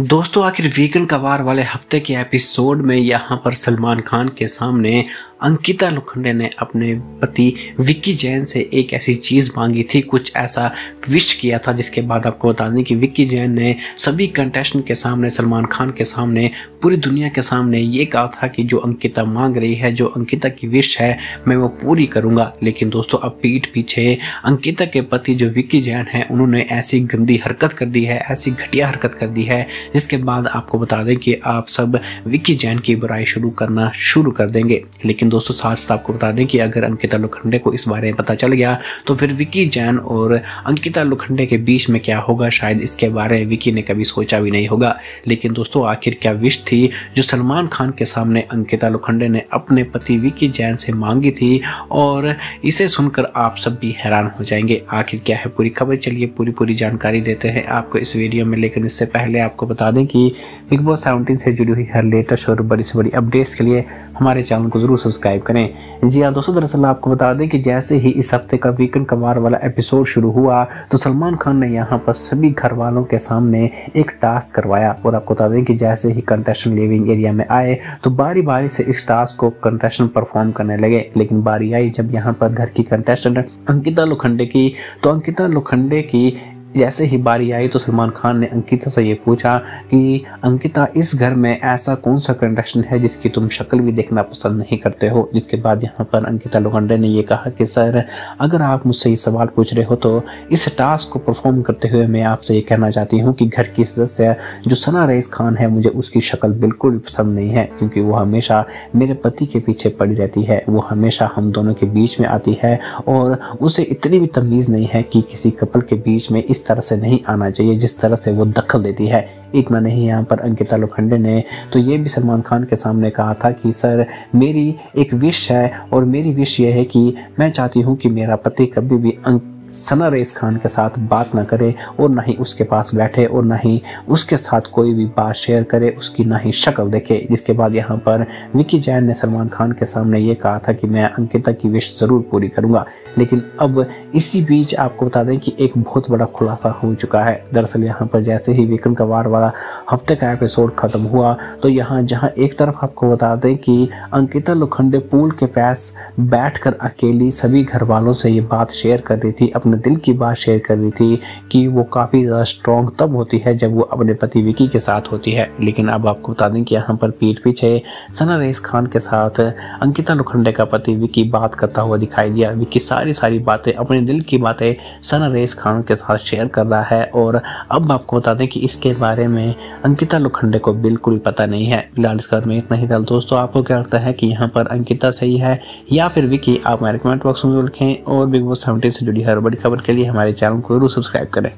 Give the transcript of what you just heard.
दोस्तों, आखिर वीकेंड कवार वाले हफ़्ते के एपिसोड में यहाँ पर सलमान खान के सामने अंकिता लोखंडे ने अपने पति विक्की जैन से एक ऐसी चीज़ मांगी थी, कुछ ऐसा विश किया था, जिसके बाद आपको बता दें कि विक्की जैन ने सभी कंटेस्टेंट के सामने, सलमान खान के सामने, पूरी दुनिया के सामने ये कहा था कि जो अंकिता मांग रही है, जो अंकिता की विश है, मैं वो पूरी करूँगा। लेकिन दोस्तों, अब पीठ पीछे अंकिता के पति जो विक्की जैन है, उन्होंने ऐसी गंदी हरकत कर दी है, ऐसी घटिया हरकत कर दी है जिसके बाद आपको बता दें कि आप सब विक्की जैन की बुराई शुरू करना शुरू कर देंगे। लेकिन दोस्तों साथ साथ आपको बता दें कि अगर अंकिता लोखंडे को इस बारे में पता चल गया तो फिर विक्की जैन और अंकिता लोखंडे के बीच में क्या होगा? शायद इसके बारे में विकी ने कभी सोचा भी नहीं होगा। लेकिन दोस्तों, आखिर क्या विश थी? जो सलमान खान के सामने अंकिता लोखंडे ने अपने पति विकी जैन से मांगी थी और इसे सुनकर आप सब भी हैरान हो जाएँगे। आखिर क्या है पूरी खबर? चलिए पूरी पूरी जानकारी देते हैं आपको इस वीडियो में। लेकिन इससे पहले आपको बता दें कि बिग बॉस सेवनटीन से जुड़ी हुई हर लेटेस्ट और बड़ी से बड़ी अपडेट्स के लिए हमारे चैनल को ज़रूर सब्सक्राइब सब्सक्राइब करें। जी हाँ दोस्तों, दरअसल आपको बता दें कि जैसे ही इस हफ़्ते का वीकेंड कमार वाला एपिसोड शुरू हुआ तो सलमान खान ने यहाँ पर सभी घर वालों के सामने एक टास्क करवाया और आपको बता दें कि जैसे ही कंटेस्टेंट लिविंग एरिया में आए तो बारी बारी से इस टास्क को कंटेस्टेंट परफॉर्म करने लगे। लेकिन बारी आई जब यहाँ पर घर की कंटेस्टेंट अंकिता लोखंडे की तो अंकिता लोखंडे की जैसे ही बारी आई तो सलमान खान ने अंकिता से ये पूछा कि अंकिता, इस घर में ऐसा कौन सा कंडक्शन है जिसकी तुम शक्ल भी देखना पसंद नहीं करते हो? जिसके बाद यहाँ पर अंकिता लोखंडे ने यह कहा कि, सर, अगर आप मुझसे ये सवाल पूछ रहे हो तो इस टास्क को परफॉर्म करते हुए मैं आपसे ये कहना चाहती हूँ कि घर की सदस्य जो सना रईस खान है, मुझे उसकी शक्ल बिल्कुल भी पसंद नहीं है, क्योंकि वो हमेशा मेरे पति के पीछे पड़ी रहती है। वो हमेशा हम दोनों के बीच में आती है और उसे इतनी भी तमीज़ नहीं है कि किसी कपल के बीच में इस तरह से नहीं आना चाहिए, जिस तरह से वो दखल देती है। इतना नहीं यहाँ पर अंकिता लोखंडे ने तो ये भी सलमान खान के सामने कहा था कि, सर, मेरी एक विश है और मेरी विश यह है कि मैं चाहती हूँ कि मेरा पति कभी भी अंक सना रेस खान के साथ बात ना करे और ना ही उसके पास बैठे और ना ही उसके साथ कोई भी बात शेयर करे, उसकी ना ही शक्ल देखे। जिसके बाद यहाँ पर विकी जैन ने सलमान खान के सामने ये कहा था कि मैं अंकिता की विश ज़रूर पूरी करूँगा। लेकिन अब इसी बीच आपको बता दें कि एक बहुत बड़ा खुलासा हो चुका है। दरअसल यहाँ पर जैसे ही विक्रम कवार वाला हफ़्ते का एपिसोड खत्म हुआ तो यहाँ जहाँ एक तरफ़ आपको बता दें कि अंकिता लोखंडे पूल के पास बैठकर अकेली सभी घर वालों से ये बात शेयर कर रही थी। अपने दिल की बात शेयर कर रही थी कि वो काफ़ी ज़्यादा स्ट्रॉन्ग तब होती है जब वो अपने पति विकी के साथ होती है। लेकिन अब आपको बता दें कि यहाँ पर पीठ पीछे सना रेस खान के साथ अंकिता लोखंडे का पति विकी बात करता हुआ दिखाई दिया। विकी सारी सारी बातें, अपने दिल की बातें सना रेस खान के साथ शेयर कर रहा है और अब आपको बता दें कि इसके बारे में अंकिता लोखंडे को बिल्कुल भी पता नहीं है। फ़िलहाल इस में इतना ही डाल दोस्तों, आपको क्या लगता है कि यहाँ पर अंकिता सही है या फिर विकी आप हमारे कमेंट बॉक्स में लिखें और बिग बॉस सेवेंटी से जुड़ी हर बड़ी खबर के लिए हमारे चैनल को ज़रूर सब्सक्राइब करें।